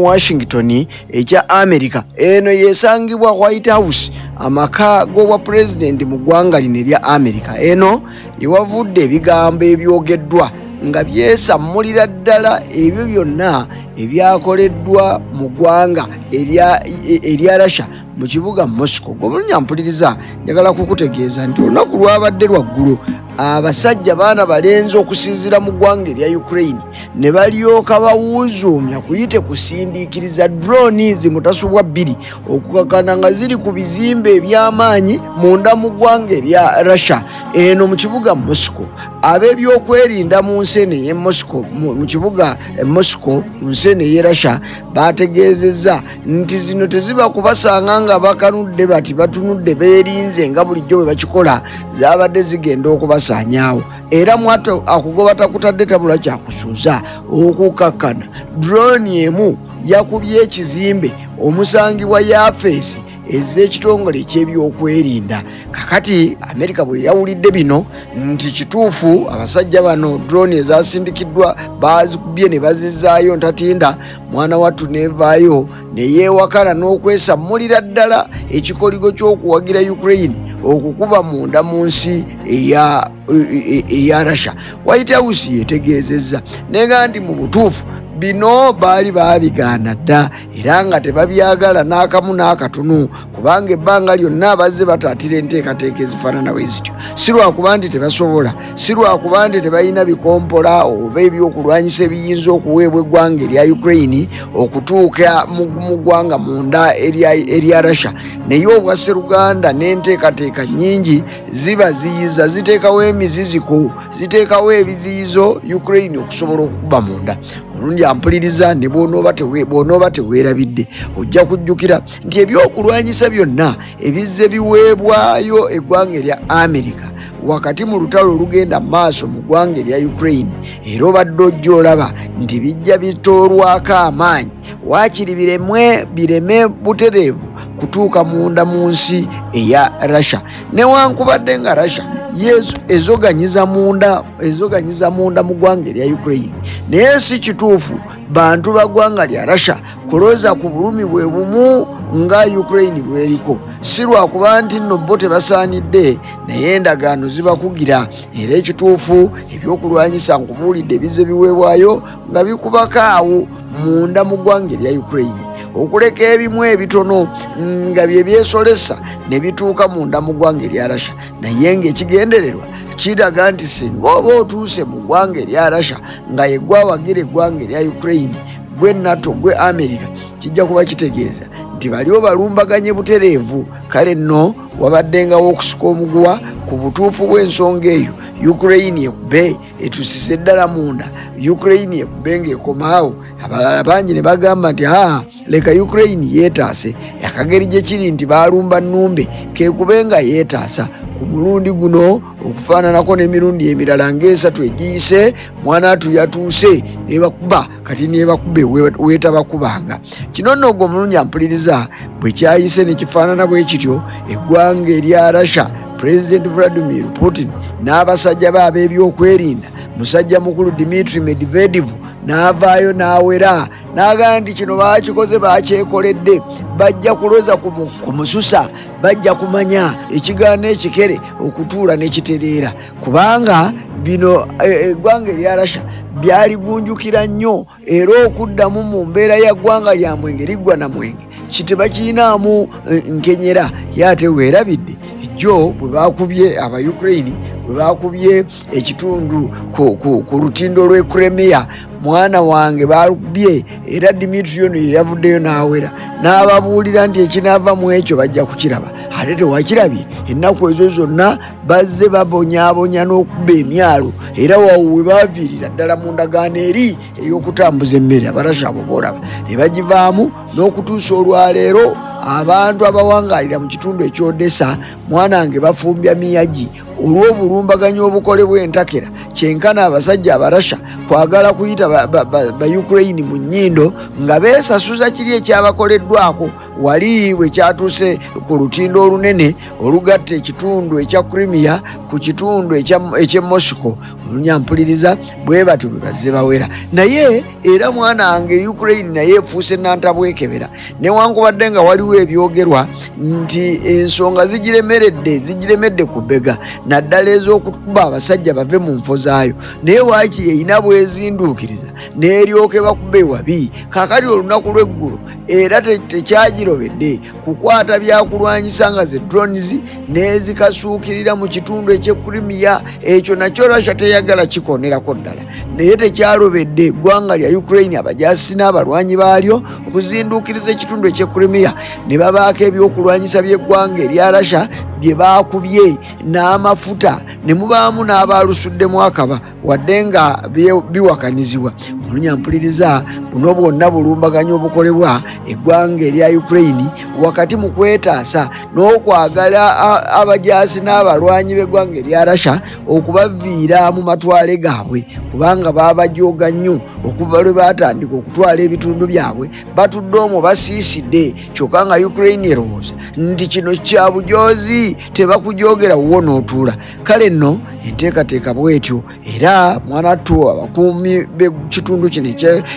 washington ekya america. Eno yesangibwa white house amaka g'obwa pulezidenti mu ggwanga lino erya america. Eno ewavudde ebigambo ebyogeddwa nga byesammulira ddala ebyo byonna ebyakoleddwa mu ggwanga erya russia mu kibuga moscow. Gwemulinya mpuliriza njagala kukutegeeza nti olunaku lwabadde lwaggulu abasajja baana balenzi okusinziira mu ggwanga erya ukraine ne balyoka bawuuzuumya kuyite kusindiikiriza dronizi mutasubwa bbiri okukakana nga ziri ku bizimbe eby'amaanyi munda mu ggwanga erya russia. Eno mu kibuga moscow. Ab'ebyokwerinda mu nsi eno eye moscow mu kibuga moscow nsi eno eye russia bategeezezza nti zino teziba kubasanga nga bakanudde bati batunudde beerinze nga bulijjo bwe bakikola zabadde zigenda okubasaanyaawo. Era mwato akugoba takutadde tabula kyakusuuza okukakkana. Droni emu yakubye ekizimbe omusangibwa yafeesi ez'ekitongole ekyebyokwerinda. Kakati amerika bwe yawulidde bino nti kituufu abasajja bano droni ezasindikiddwa bazikubye ne bazizaayo ntatinda mwana wattu neevaayo neyeewakana n'okwesammulira ddala ekikoligo ky'okuwagira ukraine okukuba munda mu nsi eya russia. White house yetegeezezza nega nti mu butuufu bino baali baabigaana dda era nga tebabyagala n'akamu n'akatono kubanga ebbanga lyonna bazze bataatira enteekateeka ezifaanana bwe zityo. Si lwakuba nti tebasobola si lwakuba nti tebalina bikompola oba ebyokulwanyisa ebiyinza okuweebwa eggwanga erya ukraine okutuuka mu ggwanga munda erya russia. Naye obwasseruganda n'enteekateeka nnyingi ziba ziyiza ziteekawo emiziziko ziteekawo ebiziyizo ukraine okusobola okukuba munda omulundi ampuliriza ne bwonooba teweerabidde ojja kujjukira nti ebyokulwanyisa byonna ebizze biweebwayo eggwanga erya amerika wakati mu lutalo olugenda maaso mu ggwanga erya ukraine era obadde ojja olaba nti bijja bitoolwako amaanyi. Waakiri biremwe bireme butereevu kutuuka munda mu nsi eya russia. Newankubadde nga russia ezoganyiza munda ezoganyiza munda mu ggwanga erya ukraine. Naye si kituufu bantu ba ggwanga lya russia kulooza ku bulumi bwe bumu nga ukraine bweriko si lwakuba nti nno bo tebasaanidde naye endagaano zibakugira. Era ekituufu ebyokulwanyisa nkubuulidde ebize biweebwayo nga bikubako awo munda mu ggwanga erya ukraine. Okuleka ebimu ebitono nga bye byesolesa ne bituuka munda mu ggwanga erya russia. Naye ngaekigendererwa kiraga nti singa oba otuuse mu ggwanga erya russia nga yegwawagira eggwanga erya ukraine gwe nato gwe america kijja kuba kitegeeza nti bali obalumbaganye butereevu. Kale nno wabaddengawo okusuka omuguwa ku butuufu bw'ensonga eyo ukraine ekube etusise ddala munda. Ukraine ekube ngaekomaawo abalala bangi ne bagamba nti aa leka ukraine yeetaase. Akageri gye kiri nti balumba nnumbe kekube nga yeetaasa. Ku mulundi guno okufaananako n'emirundi emirala ng'esatu egiyise mwana atu yatuuse nebakuba kati nebakube weetabakubanga kino nno ogwo omulungi ampuliriza bwe kyayise nekifaanana bwe kityo eggwanga erya russia pulezidenti vladimir putin n'abasajja be ab'ebyokwerinda musajja mukulu dimitri medvedevu n'avaayo n'awera n'agamba nti kino baakikoze baakyekoledde bajja kuloza ku mususa bajja kumanya ekigaano ekikere okutuula nekitereera. Kubanga bino eggwanga erya rasha byaligunjukira nnyo era okuddamu mu mbeera ya ggwanga lya mwenge liggwa na mwenge. Kitebakiinaamu nkenyera ye ate weerabidde jjo bwe bakubye aba ukraine bwe bakubye ekitundu ku lutindo lw'e kremia mwana wange bakubye era dimitri ono yeyavuddeyo n'awera. N'ababuulira nti ekinaava mu ekyo bajja kukiraba. Ate tewakirabye. Ennaku ezo zonna bazze babonyaabonya n'okuba emyalo. Era wawo we baviirira ddala mu ndagaano eri ey'okutambuza emmere. Abarasha abo boolaba. Ne bagivaamu n'okutuusa olwaleero abantu abawangaalira mu kitundu ekyodesa mwana wange bafumbya miyagi. Olw'obulumbaganyi obukolebwa entakera kyenkana abasajja abarasha kwagala kuyita bayukraine mu nnyindo nga beesasuza kiri ekyabakoleddwako. Wali bwe kyatuuse ku lutindo olunene olugatta ekitundu ekya crimea ku kitundu eky'e moscow olunyampuliriza bwe batyo bwe bazze bawera. Naye era mwana wange ukraine naye efuuse nantabwekebera. Newankubadde nga waliwo ebyogerwa nti ensonga zigiremeredde zigiremedde ku bbega naddala ez'okukuba abasajja bave mu nfo zaayo. Naye waaki erina bwezinduukiriza n'eryoke bakuba ewabi kakati olunaku lw'eggulu era tekyagirobedde kukwata byakulwanyisa nga ze drones n'ezikasuukirira mu kitundu ekyekrimiya ekyo nakyo rasha teyagala kikonerako ddala. Naye tekyalobedde eggwanga lya ukraine abajasi n'abalwanyi baalyo okuzinduukiriza ekitundu ekyekrimiya ne babaako ebyokulwanyisa by'eggwanga erya rasha bye baakubye n'amafuta ne mubaamu n'abaalusuddemu akaba wadde nga biwakanizibwa olunyampuliriza buno bwonna bulumbaganya obukolebwa eggwanga erya ukraine wakati mu kwetaasa n'okwagala abajasi n'abalwanyi b'eggwanga erya rasha okubaviira mu matwale gaabwe kubanga babajoga nnyo okuva lwe batandika okutwala ebitundu byabwe. Batudde omwo basiisidde kyokka nga ukraine erowooza nti kino kya bujozi tebakujogera wuwo n'otuula. Kale nno enteekateeka bwetyo era mwanattu abakuumi bekitundu kino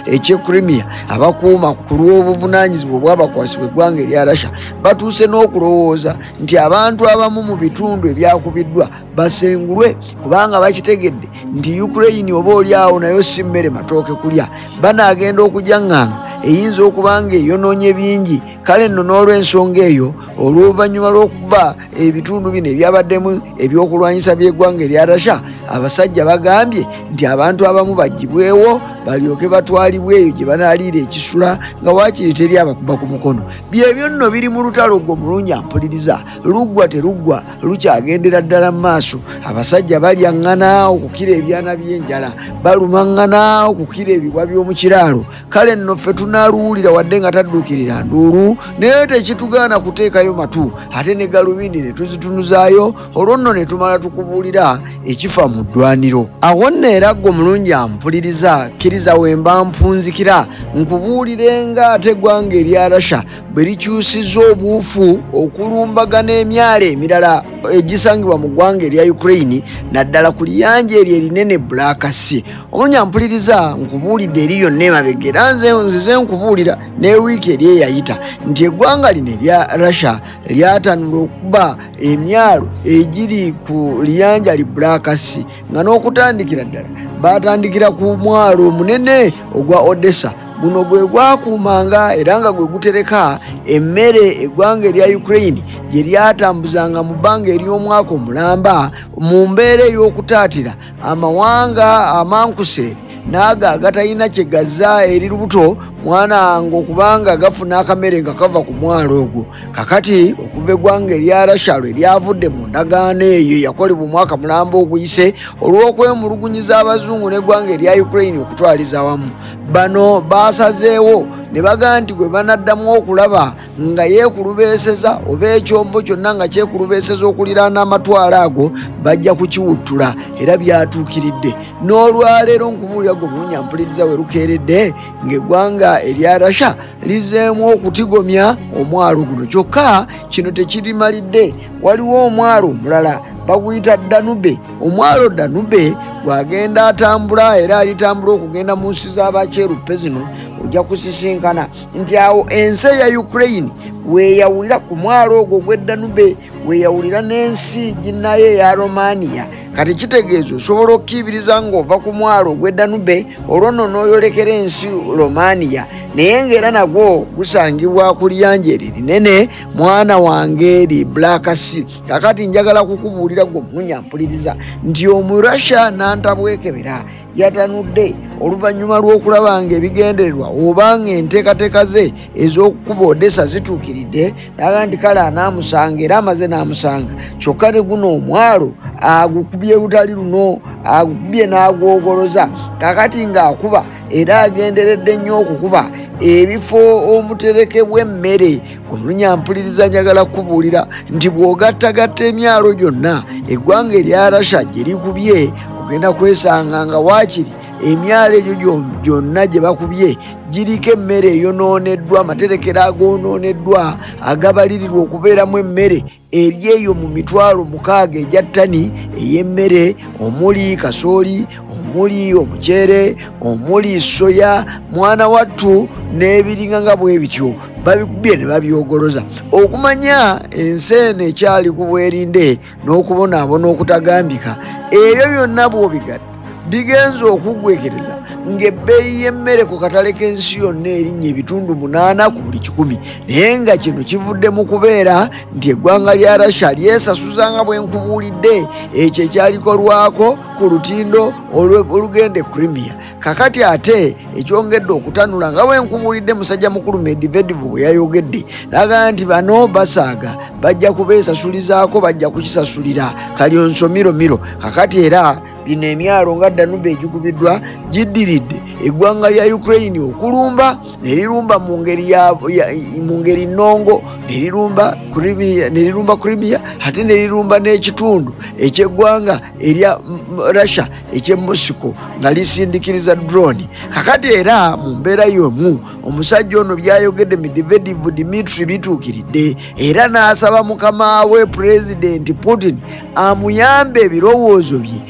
ekyekrimiya abakuuma ku lw'obuvunanyizibwa obwabakwasibwa eggwanga erya rasha batuuse n'okulowooza nti abantu abamu mu bitundu ebyakubiddwa basengulwe kubanga bakitegedde nti ukraine oba oli awo nayo si mmere matooke kulya. Banaagenda okujaŋŋanga eyinza okuba nga eyonoonye bingi. Kale nno n'olw'ensonga eyo olw'oluvannyuma lw'okuba ebitundu bino ebyabaddemu ebyokulwanyisa by'eggwanga erya rasha abasajja bagambye nti abantu abamu bagibwewo balyoke batwalibwa eyo gye banaaliira ekisula nga waakiri teri abakuba ku mukono. Byebyo nno biri mu lutalo gwo mulungi ampuliriza. Luggwa teruggwa lukyagendera ddala mu maaso. Abasajja balyaŋŋana okukira ebyana by'enjala balumaŋŋana okukira ebibwa by'omu kiraalo. Kale nno ffe tunaaluwulira wadde nga tadduukirira nduulu naye tekitugaana kuteekayo matu ate ne galubindi ne tuzitunuzaayo olwo nno ne tumala tukubuulira ekifa mu ddwaniro. Awo nno era ggwe mulungi ampuliriza kkiriza wemba mpunzikira nkubuulire nga ate eggwanga erya rasha bwe likyusizza obuufu okulumbagana emyalo emirala egisangibwa mu ggwanga erya ukraine naddala ku liyanja eryo erinene bulakasi olunyampuliriza nkubuulidde eri yonna emabega era nze nzize nkubuulira n'ewiiki eri eyayita nti eggwanga lino erya russia lyatanula okuba emyalo egiri ku liyanja li bulakasi nga n'okutandikira ddala batandikira ku mwalo omunene ogwa odessa guno gwe gwakuumanga era nga gwe gutereka emmere eggwanga erya ukraine gye lyatambuzanga mu bbanga ery'omwaka omulamba mu mbeera ey'okutaatira. Amawanga amankuse naago agatalina kyegazza eri lubuto mwana wange okubanga gafuna akamere nga kava ku mwalo ogwo. Kakati okuva eggwanga erya rashalo eryavudde mu ndagaano eyo yakolebwa omwaka mulamba oguyise olw'okwemulugunyiza abazungu n'eggwanga erya ukraine okutwaliza wamu bano basazeewo ne bagaa nti gwe banaddamu okulaba nga yeekulubeeseza oba ekyombo kyonna nga kyekulubeeseza okuliraana amatwalo ago bajja kukiwuttula era byatuukiridde. N'olwaleero nkubuulira gwe munyampuliriza we lukeeredde ng'eggwanga erya rasha lizeemu okutigomya omwalo guno. Kyokka kino tekirimalidde. Waliwo omwalo omulala baguyita danube. Omwalo danube gwagenda atambula era alitambula okugenda mu nsi z'abakyeruppe zino ojja kusisinkana nti awo ensi eya ukraine weeyawulira ku mwalo ogwo gw'eddanube weeyawulira n'ensi ginnayo eya romania. Kati kitegeeza osobola okukibiriza ng'ova ku mwalo ogw'eddanube olwo nno n'oyolekera ensi romania. Naye ng'era nagwo gusangibwa ku lyanja eri linene mwana wange eri blakasi kakati njagala kukubuulira gwe omunyampuliriza nti omurasha nantabwekebera yatanudde oluvannyuma lw'okulaba nga ebigendererwa obanga enteekateeka ze ez'okukuba odesa zituukiridde naga nti kale anaamusanga era amaze n'amusanga. Kyokka ne guno omwalo agukubye butali luno agukubye n'agwogoloza kakati ng'akuba era agenderedde nnyo okukuba ebifo omuterekebwa emmere omulunyampuliriza njagala kukubuulira nti bw'ogattagatta emyalo gyonna eggwanga erya rasha gye likubye ogenda kwesanga nga waakiri emyalo egyo gyonna gye bakubye giriko emmere eyonooneddwa amaterekero agoononeddwa agabalirirwa okubeeramu emmere eri eyo mu mitwalo mukaaga egya ttani ey'emmere omuli kasooli omuli omuceere omuli soya mwana wattu n'ebiringa nga bwe bityo babikubye ne babyogoloza. Okumanya ensi eno ekyali ku bwerinde n'okubonaabona okutagambika ebyo byonna bwobigadde bigenza okugwekereza ng'ebbeeyi y'emmere ku katale k'ensi yonna erinnya ebitundu munaana ku buli kikumi. Naye nga kino kivudde mu kubeera nti eggwanga lya rasha lyesasuza nga bwe nkubuulidde ekyo ekyalikolwako ku lutindo olugende krimiya kakati ate ekyongedde okutanula nga bwe nkubuulidde musajja mukulu medivedivu bwe yayogedde naga nti bano basaaga bajja kubeesasulizaako bajja kukisasulira. Kalyonsomiromiro kakati era bino emyalo nga danuba egikubiddwa giddiridde eggwanga lya ukraine okulumba nerirumba mu ngeri nnongo nerirumba krimiya ate nerirumba n'ekitundu ekyeggwanga erya russia ekyemosiko nga lisindikiriza drone. Kakati era mu mbeera yomu omusajja ono byayogedde medvedeve dimitri bituukiridde era n'asaba mukama we pulezidenti putin amuyambe ebirowoozo bye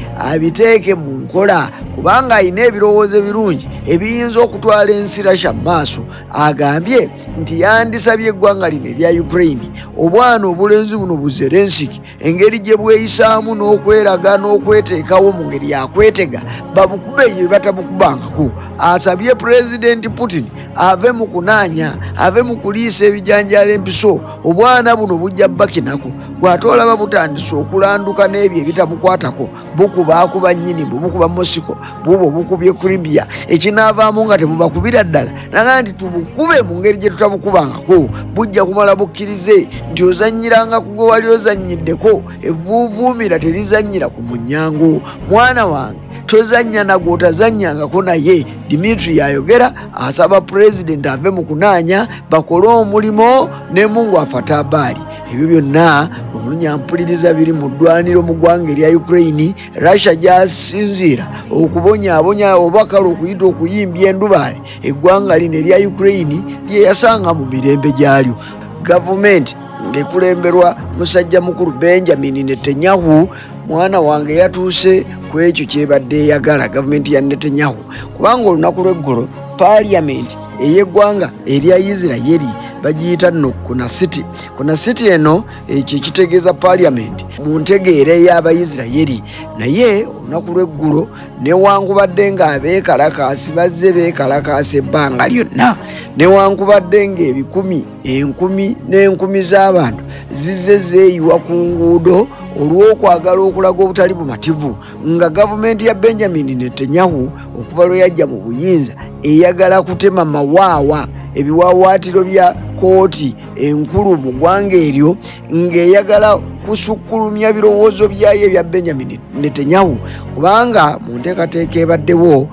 abiteeke mu nkola kubanga alina ebirowoozo ebirungi ebiyinza okutwala ensi rasha mu maaso agambye nti yandisabye eggwanga lino erya ukraine. Obwana obulenzi buno buzerensiki engeri gye bweyisaamu n'okweraga n'okweteekawo mu ngeri yakwetega babukube ye batabukubangako. Asabye pulezidenti putin ave mu kunaanya ave mu kuliisa ebijanjala empiso. Obwana buno bujja bakinako bw'ate olaba butandise okulanduka n'ebyo ebitabukwatako bukubaakuba nnyini bwe bukuba mosiko bubwo bukubye krimiya ekinaavaamu nga tebubakubira ddala. Naga nti tubukube mu ngeri gye tutabukubangako bujja kumala bukkirize nti ozannyiranga ku gwe wali ozannyiddeko evuuvuumira terizannyira ku munyango. Mwana wange tozanya nagwotazanyangako naye dimitri yayogera asaba pulezidenti ave mu kunaanya bakole omulimo ne mungu afata abaali ebyo byonna omulunyampuliriza biri mu ddwaniro mu ggwanga erya ukraine. Russia gyasinziira okubonyaabonya obakale okuyita okuyimbya endubaale eggwanga lino erya ukraine lyeyasanga mu mirembe gyalyo. Gavumenti ngekulemberwa musajja mukulu benjamin netanyahu mwana wange yatuuse ku ekyo kyebadde eyagala gavumenti ya netanyahu. Kubanga olunaku lweggulo paliamenti ey'eggwanga erya isirayiri bagiyita nno kuna city. Kuna city eno ekyo ekitegeeza paliamenti mu ntegeera ey'abaisirayiri naye olunaku lweggulo newankubadde ng'abeekalakaasi bazze beekalakaasa ebbanga lyonna. Newankubadde ng'ebikumi enkumi n'enkumi z'abantu zizze zeeyiwa ku nguudo olw'okwagala okulaga obutali bumativu nga gavumenti ya benjamin netanyahu okuva lwe yajja mu buyinza eyagala kutema mawaawa ebiwawaatiro bya kooti enkulu mu ggwanga eryo ng'eyagala kusukkulumya birowoozo byayo ebya benjamin netanyahu. Kubanga mu nteekateeka ebaddewo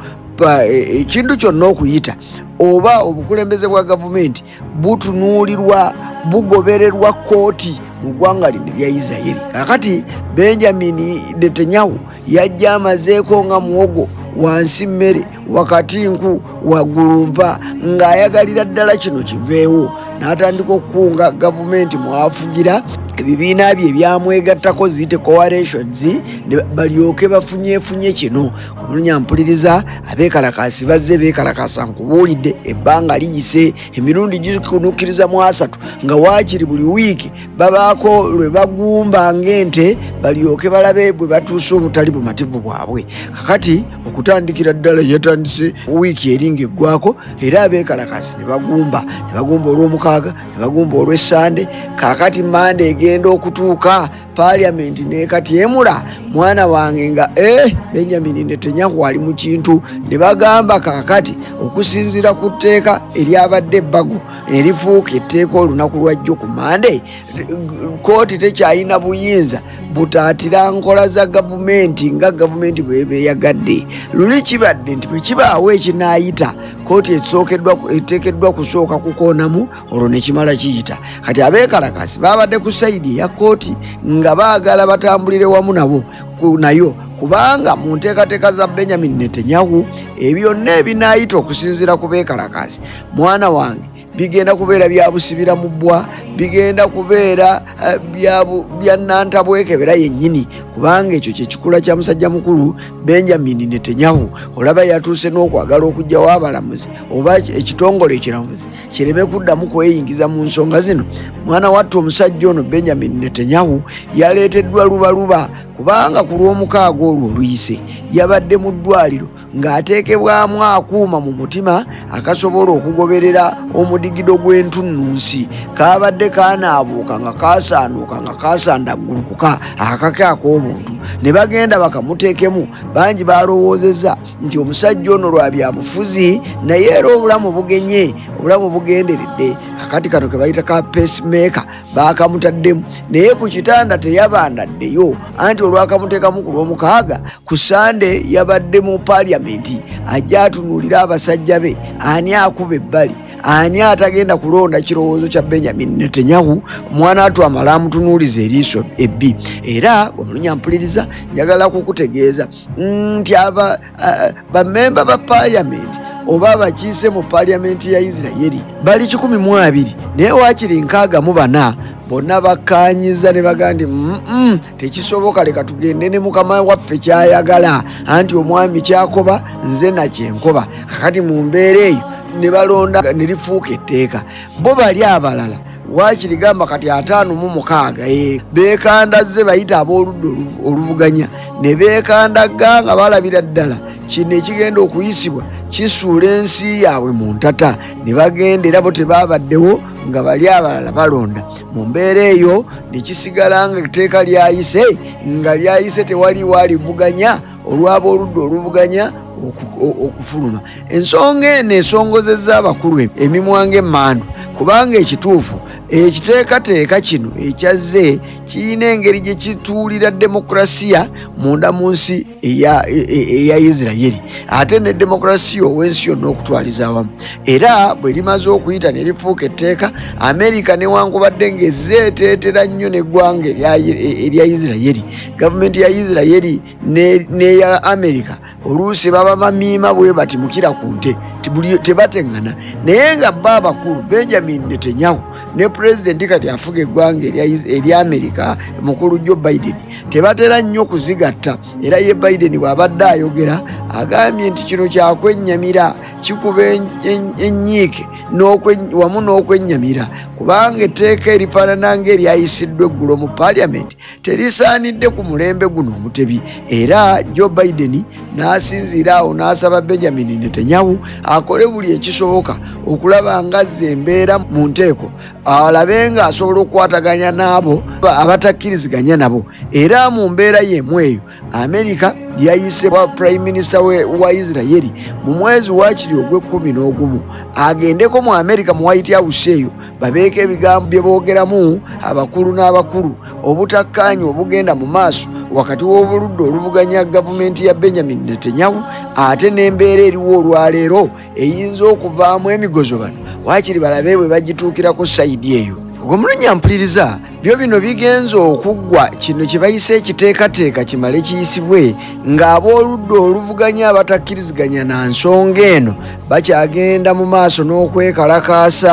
e, ekintu kyonna okuyita oba obukulembeze bwa gavumenti butunuulirwa bugobererwa kooti mu ggwanga lino lya isirayiri. Kakati benjamini netanyahu yajja amazeeko nga muwogo wansi mmere wakati nku waggulu nva ng'ayagalira ddala kino kiveewo n'atandika okukunga gavumenti mwafugira ebibiina bye ebyamwegattako ziyite coalitions balyoke bafunyefunye kino. Omulunya mpuliriza abeekalakasi bazze beekalakasa nkubuulidde ebbanga liyise emirundi gikunukiriza mu asatu nga waakiri buli wiiki babaako lwe bagumba ng'ente balyoke balabe bwe batuuse obutali bumativu bwabwe. Kakati okutandikira ddala yatandise wiiki eringa eggwako era abeekalakasi ne bagumba ne bagumba olw'omukaaga ne bagumba olw'essande. Kakati mande egenda okutuuka paliamenti nekatyemula mwana wange nga e benjamin netanyahu ali mu kintu. Ne bagamba kakati okusinziira ku tteeka eryabadde ebbago erifuuka etteeka olunaku lwajjo ku mande kooti tekyalina buyinza butaatira nkola za gavumenti nga gavumenti bwebeeyagadde luli kibadde nti bwe kibaawo ekinaayita kooti eteekeddwa kusooka kukoonamu olwo nekimala kiyita. Kati abeekalakasi babadde ku saidi eya kooti nga baagala batambulire wamu nabo nayo kubanga mu nteekateeka za benjamin netanyahu ebyonna ebinaayita okusinziira ku beekalakaasi. Mwana wange bigenda kubeera byabusibira mu bbwa bigenda kubeera uh, byanantabwekebera yennyini. Kubanga ekyo kyekikula kya musajja mukulu benjamin netanyahu olaba yatuuse n'okwagala okugjawo abalamuzi oba ekitongole ekiramuzi kireme kuddamu kweyingiza mu nsonga zino. Mwana watta omusajja ono benjamin netanyahu yaleeteddwa lubaluba kubanga ku lw'omukaaga olwo oluyise yabadde mu ddwaliro ng'ateekebwamu akuuma mu mutima akasobola okugoberera omudigido gw'entunnunsi. Kabadde kanaabuuka nga kasaanuuka nga kasandaggulukuka akake ak'obuntu. Ne bagenda bakamuteekemu bangi balowoozezza nti omusajja ono lwa byabufuzi naye era obulamu bugenye obulamu bugenderedde. Kakati kano ke bayita ka pacemaker bakamutaddemu naye ku kitanda teyabandaddeyo anti olwakamuteekamu ku lw'omukaaga ku sande yabadde mu paliamenti ajja atunuulira abasajja be ani akuba ebbali ani atagenda kulonda kirowoozo kya benjamin netanyahu omwana atu amala amutunuuliza eriiso ebbi. Era omulunyampuliriza njagala kukutegeeza nti bamemba ba paliamenti oba abakiise mu paliamenti ya isirayiri bali 12 naye waakiri nkaaga mu bana bonna bakkanyiza ne baga nti mm tekisoboka leka tugende ne mukama waffe kyayagala. Anti omwami kyakoba nze nakyenkoba kakati mu mbeera eyo ne balonda ne lifuuka etteeka. Bo bali abalala wakirigamba kati ataano mu mukaaga e beekandazze bayita ab'oludda oluvuganya. Ne beekandaga nga balabira ddala kino ekigenda okuyisibwa kisuula ensi yaabwe mu ntata. Ne bagenda era bo tebaabaddewo nga bali abalala balonda. Mu mbeera eyo nekisigala nga etteeka lyayise nga lyayise tewaliwo alivuganya olwaba oludda oluvuganya okufuluma. Ensonga eno esongozezza abakulu emimwa ngaemmandu kubanga ekituufu ekiteekateeka kino ekyazze kirina engeri gye kituulira demokurasiya munda mu nsi eya isirayiri ate ne demokurasiya ow'ensi yonna okutwaliza awamu. Era bwe limaze okuyita ne lifuuka etteeka amerika newankubadde ngaezeeteetera nnyo neggwanga erya isirayiri gavumenti ya isirayiri neya amerika oluusi baba mamiima bwe bati mukira ku nte tebateŋŋana naye nga bba abakulu benjamin netanyahu ne pulezidenti kati afuga eggwanga erya amerika mukulu jo biden tebatera nnyo kuzigatta era ye biden bw'abadde ayogera agambye nti kino kyakwennyamira kikuba enyiike wamu n'okwennyamira. Kubanga etteeka erifaanana ngaeryayisiddwa eggulo mu paliamenti terisaanidde ku mulembe guno omutebi era joe biden n'asinziira awo n'asaba benjamin netanyahu akole buli ekisoboka okulaba ngazza embeera mu nteeko alabe nga asobola okukwataganya n'abo abatakkiriziganya nabo. Era mu mbeera yemu eyo amerika lyayise wa prime minister wa isirayiri mu mwezi wakiri ogw'ekkumi n'ogumu agendeko mu amerika mu white house eyo babeeko ebigambo bye boogeramu abakulu n'abakulu obutakkaanya obugenda mu maaso wakati w'obuludde oluvuganya gavumenti ya benjamin netanyahu ate n'embeera eriwo olwaleero eyinza okuvaamu emigozo bano. Waakiri balabe bwe bagituukirako sayidi eyo ogwomulunya mpuliriza byo bino bigenza okuggwa kino kye bayise ekiteekateeka kimale kiyisibwe ng'ab'oludda oluvuganya abatakkiriziganya na nsonga eno bakyagenda mu maaso n'okwekalakaasa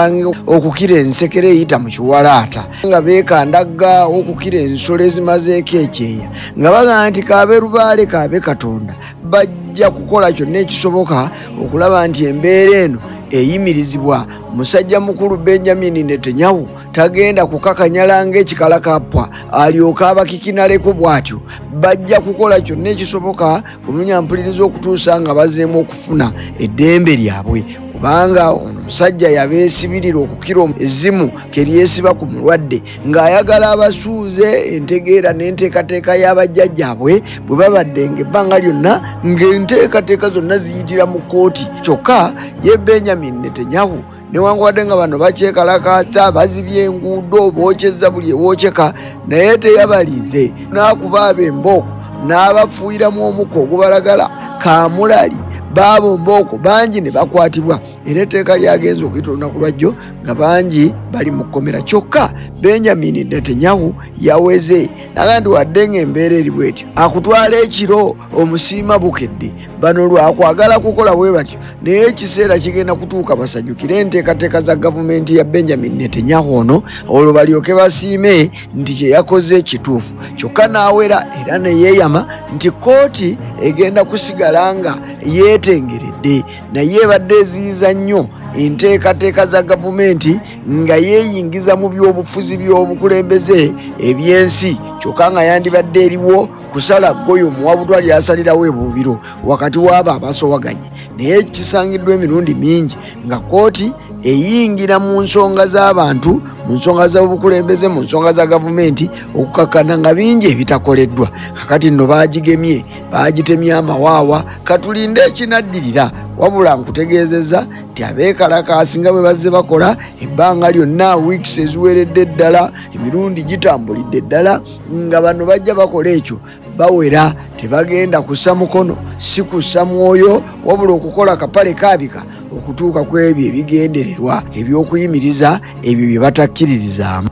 okukira ensekere eyita mu kiwalaata. Nga beekandagga okukira ensolo ezimazeeko ekyeya nga bagamba nti kaabe lubaale kaabe katonda bajja kukola kyonna ekisoboka okulaba nti embeera eno eyimirizibwa. Musajja mukulu benjamin netanyahu tagenda kukakanyala ngaekikalakappwa alyoka abakikinaleku bw'atyo. Bajja kukola kyonna ekisoboka kumulunyampuliriza okutuusa nga bazeemu okufuna eddembe lyabwe kubanga omusajja yabeesibirira okukira ezimu keryesiba ku mulwadde ng'ayagala abasuuze entegeera n'enteekateeka y'abajjajjaabwe bwe babadde ngaebbanga lyonna ng'enteekateeka zonna ziyitira mu kkooti. Kyokka ye benjamin netanyahu newankubadde nga bano bakyekalakasa bazibye enguudo bookyeza buli ewokyeka naye teyabalize n'akuba abo embooko n'abafuuyiramu omukka ogubalagala kamulali baabo mbooko bangi ne bakwatibwa era etteeka lyagenza okuyita olunaku lwajjo nga bangi bali mu kkomera. Kyokka benjamin netanyahu yaweze naga nti wadde ngaembeera eri bwetyo akutwala ekiro omusiima bukedde. Bano lwakwagala kukola bwe batyo naye ekiseera kigenda kutuuka basanyukire enteekateeka za gavumenti ya benjamin netanyahu ono olwo balyoke basiime nti kyeyakoze kituufu. Kyokka n'awera era neyeeyama nti kooti egenda kusigala nga yeetengeredde naye ebadde eziyiza nnyo. Enteekateeka za gavumenti nga yeeyingiza mu byobufuzi by'obukulembeze ebyensi kyokka nga yandibadde eriwo kusala goyo omuwabudwa lyasalirawo ebuubiro wakati w'abo abasowaganye. Naye kisangiddwa emirundi mingi nga kooti eyingira mu nsonga z'abantu mu nsonga z'obukulembeze mu nsonga za gavumenti okukakkana nga bingi ebitakoleddwa. Kakati nno baagigemye baagitemye amawaawa katulinde ekinaddirira wabula nkutegeezezza nti abeekalakaasi nga bwe bazze bakola ebbanga lyonna wiikis eziweredde ddala emirundi gitambulidde ddala nga bano bajja bakola ekyo bawera tebagenda kussa mukono si kussa mwoyo wabula okukola kapale kaabika okutuuka ku ebyo ebigendererwa eby'okuyimiriza ebyo bye batakkiririzaamu